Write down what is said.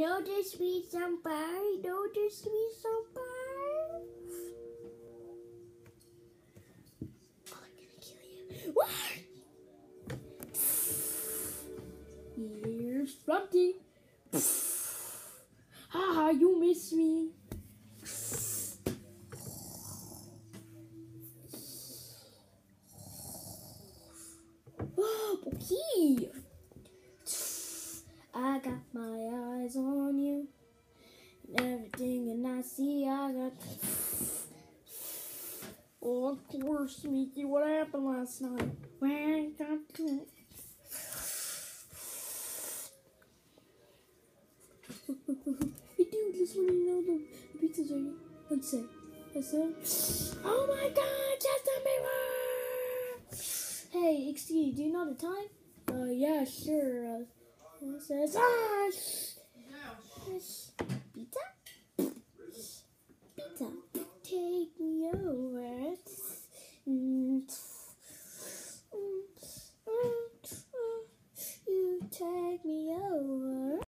Notice me somebody. Notice me somebody. Oh, I'm gonna kill you. What? Here's Flumpty. Haha, you miss me. Oh, Pookie. Oh, of course, Mickey. What happened last night? When got to. Hey, dude, just want to know the the pizza's ready. One sec. That's it. Oh my god, Justin Bieber! Hey, excuse, do you know the time? Uh, yeah, sure. Uh, it says, ah,